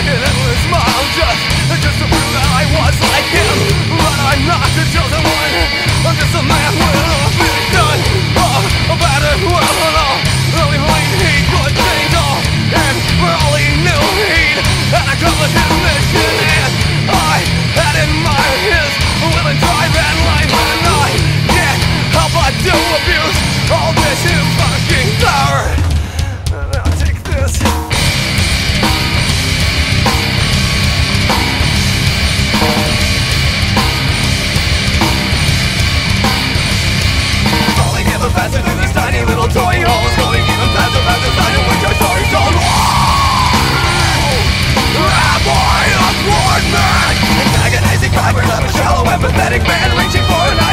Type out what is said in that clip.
Like an endless smile just, just to prove that I was like him. But I'm not the chosen one por la